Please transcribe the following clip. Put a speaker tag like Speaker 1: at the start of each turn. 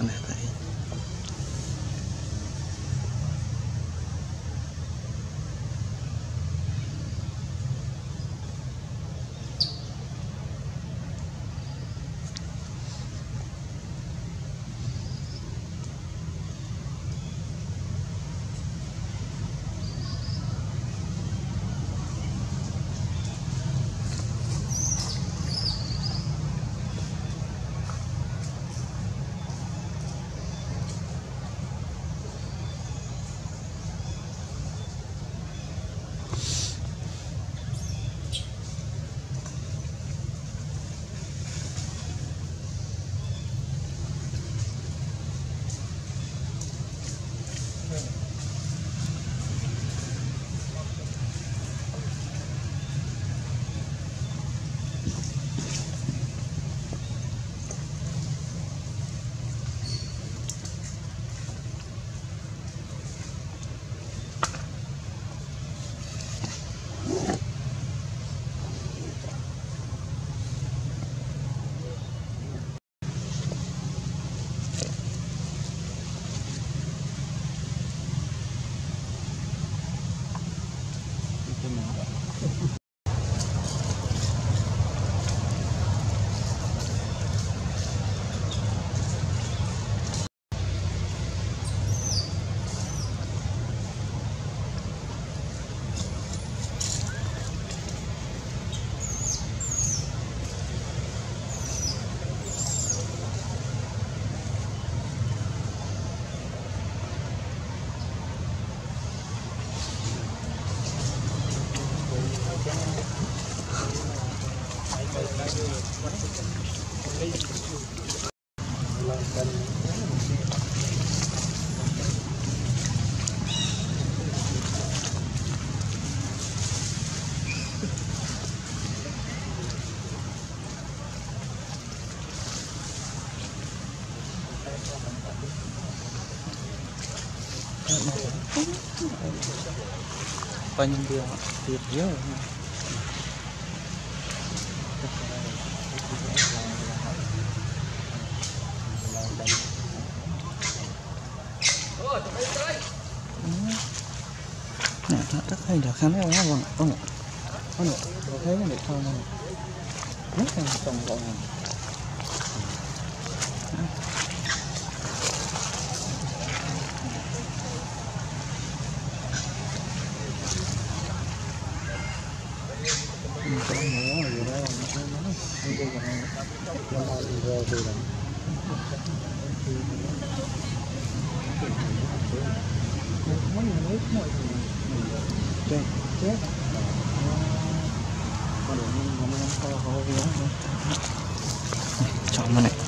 Speaker 1: I aneh. 真麻烦 những điều tuyệt vời. Nè nó rất hay là khám cái vâng ông ạ, thấy cái này thôi nè. Rất là trồng gọn này chọn mà này.